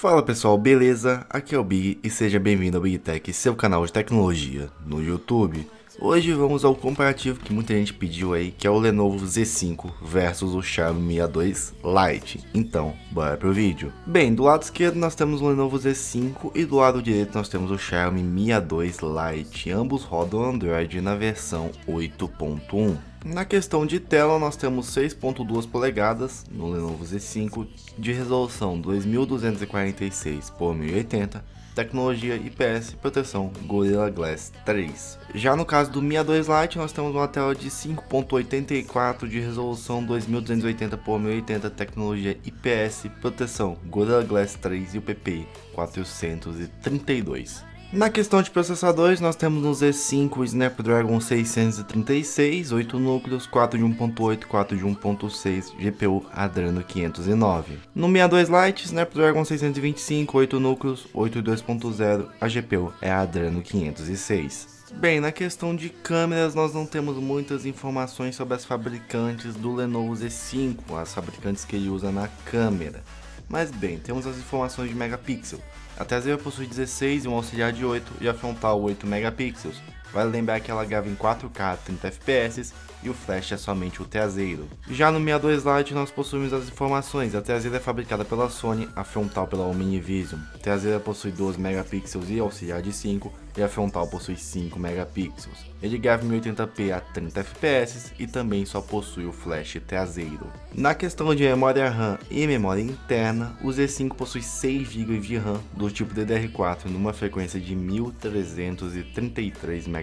Fala pessoal, beleza? Aqui é o Big e seja bem-vindo ao Big Tech, seu canal de tecnologia no YouTube. Hoje vamos ao comparativo que muita gente pediu aí, que é o Lenovo Z5 versus o Xiaomi Mi A2 Lite. Então, bora pro vídeo. Bem, do lado esquerdo nós temos o Lenovo Z5 e do lado direito nós temos o Xiaomi Mi A2 Lite. Ambos rodam Android na versão 8.1. Na questão de tela, nós temos 6.2 polegadas no Lenovo Z5 de resolução 2246 por 1080, tecnologia IPS proteção Gorilla Glass 3. Já no caso do Mi A2 Lite, nós temos uma tela de 5.84 de resolução 2280 por 1080, tecnologia IPS proteção Gorilla Glass 3 e o PPI 432. Na questão de processadores, nós temos no Z5 o Snapdragon 636, 8 núcleos, 4 de 1.8, 4 de 1.6, GPU Adreno 509. No Mi A2 Lite, Snapdragon 625, 8 núcleos, 8 de 2.0, a GPU é a Adreno 506. Bem, na questão de câmeras, nós não temos muitas informações sobre as fabricantes do Lenovo Z5, as fabricantes que ele usa na câmera. Mas bem, temos as informações de megapixel. A traseira possui 16 e um auxiliar de 8 e a frontal 8 megapixels. Vale lembrar que ela grava em 4K a 30 fps e o flash é somente o traseiro. Já no 62 Lite nós possuímos as informações, a traseira é fabricada pela Sony, a frontal pela Omnivision. A traseira possui 12 megapixels e auxiliar de 5 e a frontal possui 5 megapixels. Ele grava em 1080p a 30 fps e também só possui o flash traseiro. Na questão de memória RAM e memória interna, o Z5 possui 6 GB de RAM do tipo DDR4 numa frequência de 1333 MHz.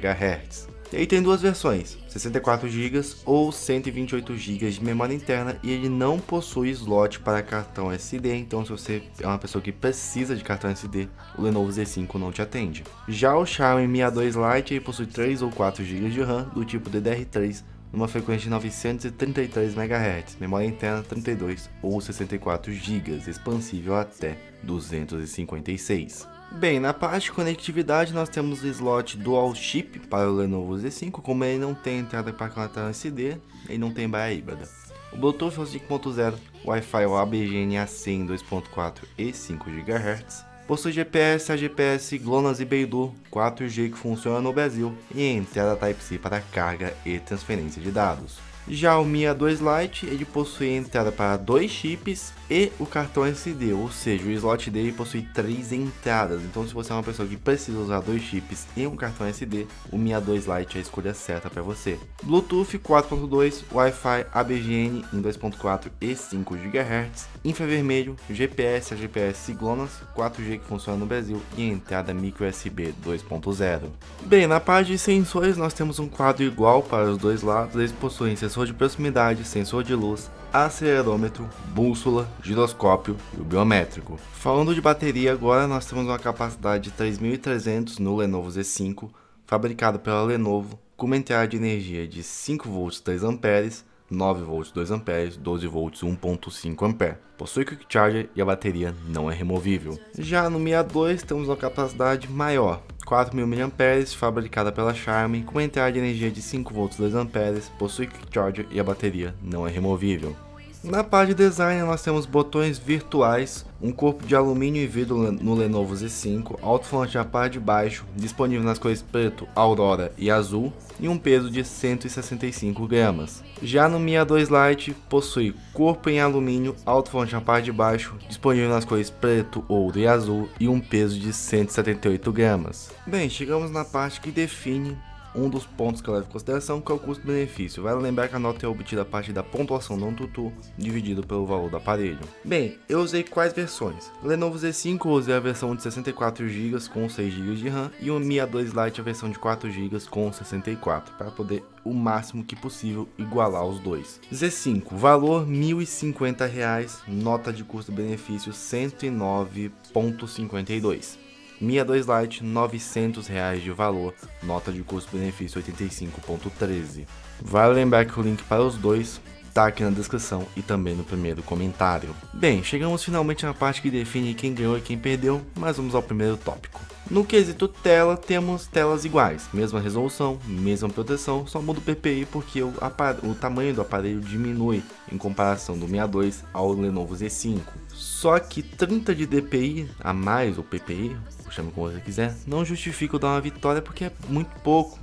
E aí tem duas versões, 64 GB ou 128 GB de memória interna e ele não possui slot para cartão SD, então se você é uma pessoa que precisa de cartão SD, o Lenovo Z5 não te atende. Já o Xiaomi Mi A2 Lite possui 3 ou 4 GB de RAM do tipo DDR3 numa frequência de 933 MHz, memória interna 32 ou 64 GB, expansível até 256. Bem, na parte de conectividade nós temos o slot Dual Chip para o Lenovo Z5, como ele não tem entrada para cartão SD, ele não tem baia híbrida. O Bluetooth 5.0, Wi-Fi ou ABGN AC em 2.4 e 5 GHz, possui GPS, AGPS, GLONASS e Beidou 4G que funciona no Brasil e entrada Type-C para carga e transferência de dados. Já o Mi A2 Lite, ele possui entrada para dois chips e o cartão SD, ou seja, o slot dele possui três entradas. Então, se você é uma pessoa que precisa usar dois chips e um cartão SD, o Mi A2 Lite é a escolha certa para você. Bluetooth 4.2, Wi-Fi ABGN em 2.4 e 5 GHz, infravermelho, GPS, AGPS GLONASS, 4G que funciona no Brasil e entrada micro USB 2.0. Bem, na parte de sensores nós temos um quadro igual para os dois lados, eles possuem sensor sensor de proximidade, sensor de luz, acelerômetro, bússola, giroscópio e o biométrico. Falando de bateria, agora nós temos uma capacidade de 3300 no Lenovo Z5, fabricado pela Lenovo, com uma entrada de energia de 5 volts 3 amperes 9 volts 2 amperes, 12 volts 1.5 ampere. Possui quick charger e a bateria não é removível. Já no Mi A2 temos uma capacidade maior, 4.000 mAh, fabricada pela Xiaomi, com entrada de energia de 5 volts 2 amperes, possui quick charger e a bateria não é removível. Na parte de design nós temos botões virtuais, um corpo de alumínio e vidro no Lenovo Z5, alto-falante na parte de baixo, disponível nas cores preto, aurora e azul, e um peso de 165 gramas. Já no Mi A2 Lite possui corpo em alumínio, alto-falante na parte de baixo, disponível nas cores preto, ouro e azul, e um peso de 178 gramas. Bem, chegamos na parte que define um dos pontos que eu levo em consideração que é o custo-benefício. Vale lembrar que a nota é obtida a partir da pontuação do tutu dividido pelo valor do aparelho. Bem, eu usei quais versões? Lenovo Z5 eu usei a versão de 64 GB com 6 GB de RAM e o Mi A2 Lite a versão de 4 GB com 64 para poder o máximo que possível igualar os dois. Z5, valor R$ 1.050, nota de custo-benefício 109.52. Mi A2 Lite, 900 reais de valor, nota de custo-benefício 85.13. Vale lembrar que o link para os dois está aqui na descrição e também no primeiro comentário. Bem, chegamos finalmente na parte que define quem ganhou e quem perdeu, mas vamos ao primeiro tópico. No quesito tela, temos telas iguais, mesma resolução, mesma proteção, só muda o PPI porque o, o tamanho do aparelho diminui em comparação do 62 ao Lenovo Z5. Só que 30 de DPI a mais, ou PPI, chame como você quiser, não justifica dar uma vitória porque é muito pouco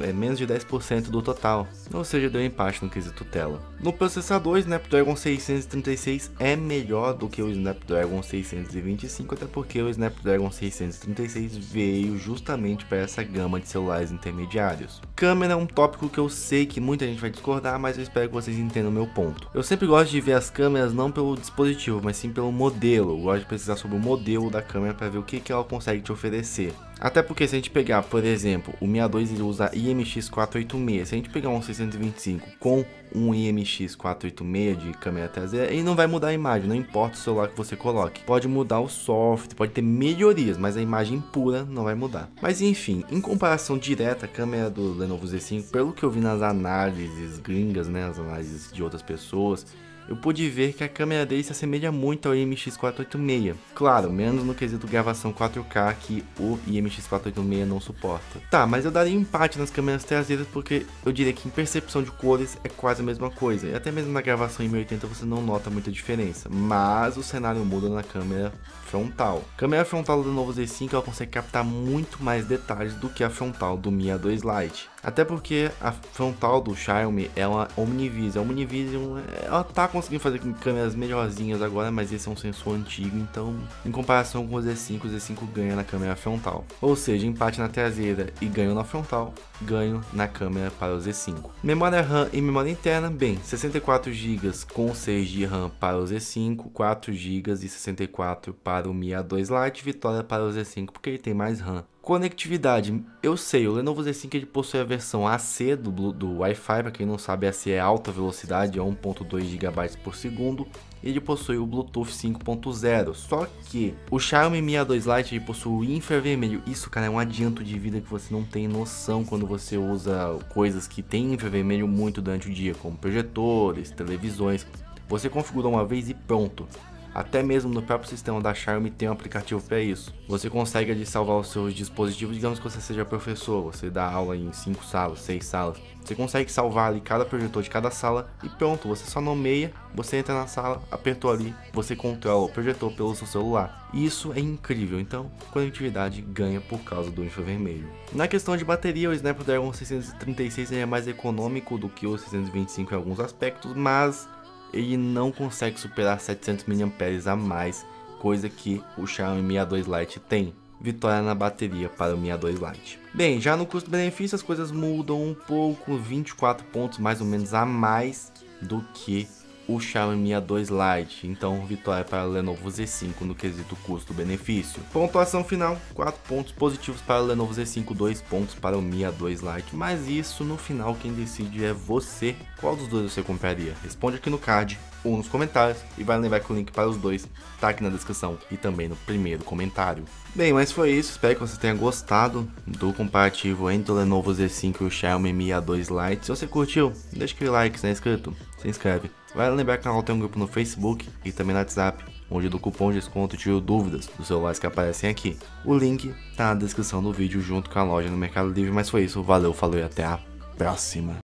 é menos de 10% do total, ou seja, deu empate no quesito tela. No processador, o Snapdragon 636 é melhor do que o Snapdragon 625, até porque o Snapdragon 636 veio justamente para essa gama de celulares intermediários. Câmera é um tópico que eu sei que muita gente vai discordar, mas eu espero que vocês entendam meu ponto. Eu sempre gosto de ver as câmeras não pelo dispositivo, mas sim pelo modelo. Eu gosto de pesquisar sobre o modelo da câmera para ver o que, que ela consegue te oferecer. Até porque se a gente pegar, por exemplo, o 62 ele usa IMX486, se a gente pegar um 625 com um IMX486 de câmera traseira, ele não vai mudar a imagem, não importa o celular que você coloque. Pode mudar o software, pode ter melhorias, mas a imagem pura não vai mudar. Mas enfim, em comparação direta, a câmera do Lenovo Z5, pelo que eu vi nas análises gringas, né, as análises de outras pessoas, eu pude ver que a câmera dele se assemelha muito ao IMX486. Claro, menos no quesito gravação 4K que o IMX486 não suporta. Tá, mas eu daria empate nas câmeras traseiras porque eu diria que em percepção de cores é quase a mesma coisa. E até mesmo na gravação em 1080 você não nota muita diferença. Mas o cenário muda na câmera frontal. A câmera frontal do novo Z5 ela consegue captar muito mais detalhes do que a frontal do Mi A2 Lite. Até porque a frontal do Xiaomi é uma Omnivision. A Omnivision ela tá conseguindo fazer câmeras melhorzinhas agora, mas esse é um sensor antigo, então em comparação com o Z5, o Z5 ganha na câmera frontal. Ou seja, empate na traseira e ganho na frontal, ganho na câmera para o Z5. Memória RAM e memória interna, bem, 64 GB com 6 de RAM para o Z5, 4 GB e 64 para o Mi A2 Lite, vitória para o Z5 porque ele tem mais RAM. Conectividade, eu sei, o Lenovo Z5 ele possui a versão AC do, do Wi-Fi, para quem não sabe, AC é alta velocidade, é 1.2 GB por segundo, ele possui o Bluetooth 5.0, só que o Xiaomi Mi A2 Lite ele possui o infravermelho, isso cara é um adianto de vida que você não tem noção quando você usa coisas que tem infravermelho muito durante o dia, como projetores, televisões, você configura uma vez e pronto, até mesmo no próprio sistema da Xiaomi tem um aplicativo para isso. Você consegue ali salvar os seus dispositivos, digamos que você seja professor, você dá aula em 5 salas, 6 salas. Você consegue salvar ali cada projetor de cada sala e pronto, você só nomeia, você entra na sala, apertou ali, você controla o projetor pelo seu celular. Isso é incrível, então conectividade ganha por causa do infravermelho. Na questão de bateria, o Snapdragon 636 é mais econômico do que o 625 em alguns aspectos, mas ele não consegue superar 700 mAh a mais, coisa que o Xiaomi Mi A2 Lite tem. Vitória na bateria para o Mi A2 Lite. Bem, já no custo-benefício as coisas mudam um pouco, 24 pontos mais ou menos a mais do que o Xiaomi A2 Lite, então vitória para o Lenovo Z5 no quesito custo-benefício. Pontuação final, 4 pontos positivos para o Lenovo Z5, 2 pontos para o Mi A2 Lite, mas isso no final quem decide é você. Qual dos dois você compraria? Responde aqui no card ou nos comentários e vai lembrar que o link para os dois está aqui na descrição e também no primeiro comentário. Bem, mas foi isso, espero que você tenha gostado do comparativo entre o Lenovo Z5 e o Xiaomi Mi A2 Lite. Se você curtiu, deixa aquele like, se não é inscrito, se inscreve. Vai lembrar que o canal tem um grupo no Facebook e também no WhatsApp, onde do cupom de desconto tiro dúvidas dos celulares que aparecem aqui. O link tá na descrição do vídeo junto com a loja no Mercado Livre, mas foi isso, valeu, falou e até a próxima.